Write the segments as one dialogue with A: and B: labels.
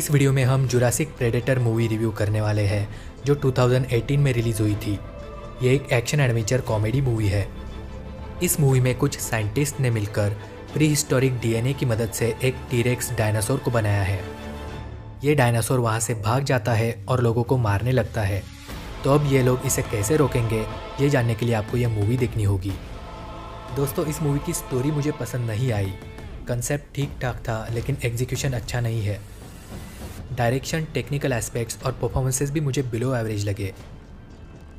A: इस वीडियो में हम जुरासिक प्रेडेटर मूवी रिव्यू करने वाले हैं, जो 2018 में रिलीज़ हुई थी। ये एक एक्शन एडवेंचर कॉमेडी मूवी है। इस मूवी में कुछ साइंटिस्ट ने मिलकर प्री हिस्टोरिक डीएनए की मदद से एक टीरेक्स डायनासोर को बनाया है। ये डायनासोर वहाँ से भाग जाता है और लोगों को मारने लगता है। तो अब ये लोग इसे कैसे रोकेंगे, ये जानने के लिए आपको ये मूवी देखनी होगी। दोस्तों, इस मूवी की स्टोरी मुझे पसंद नहीं आई। कंसेप्ट ठीक ठाक था, लेकिन एग्जीक्यूशन अच्छा नहीं है। डायरेक्शन, टेक्निकल एस्पेक्ट्स और परफॉर्मेंसेस भी मुझे बिलो एवरेज लगे।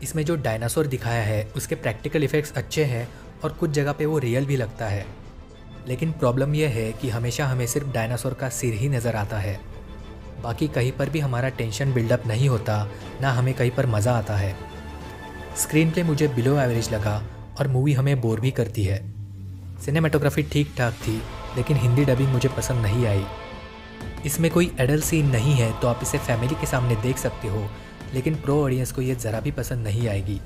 A: इसमें जो डायनासोर दिखाया है, उसके प्रैक्टिकल इफ़ेक्ट्स अच्छे हैं और कुछ जगह पे वो रियल भी लगता है। लेकिन प्रॉब्लम यह है कि हमेशा हमें सिर्फ़ डायनासोर का सिर ही नज़र आता है। बाकी कहीं पर भी हमारा टेंशन बिल्डअप नहीं होता, ना हमें कहीं पर मज़ा आता है। स्क्रीन प्ले मुझे बिलो एवरेज लगा और मूवी हमें बोर भी करती है। सिनेमाटोग्राफी ठीक ठाक थी, लेकिन हिंदी डबिंग मुझे पसंद नहीं आई। इसमें कोई एडल्ट सीन नहीं है तो आप इसे फैमिली के सामने देख सकते हो, लेकिन प्रो ऑडियंस को ये ज़रा भी पसंद नहीं आएगी।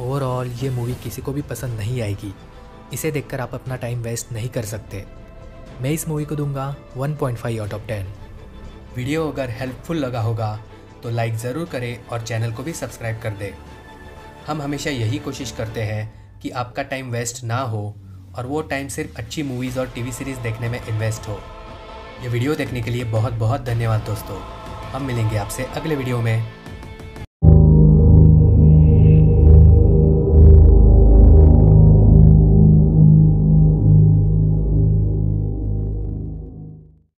A: ओवरऑल ये मूवी किसी को भी पसंद नहीं आएगी। इसे देखकर आप अपना टाइम वेस्ट नहीं कर सकते। मैं इस मूवी को दूँगा 1.5 आउट ऑफ़ 10 वीडियो अगर हेल्पफुल लगा होगा तो लाइक ज़रूर करें और चैनल को भी सब्सक्राइब कर दें। हम हमेशा यही कोशिश करते हैं कि आपका टाइम वेस्ट ना हो और वो टाइम सिर्फ़ अच्छी मूवीज़ और टीवी सीरीज़ देखने में इन्वेस्ट हो। ये वीडियो देखने के लिए बहुत बहुत धन्यवाद दोस्तों। हम मिलेंगे आपसे अगले वीडियो में।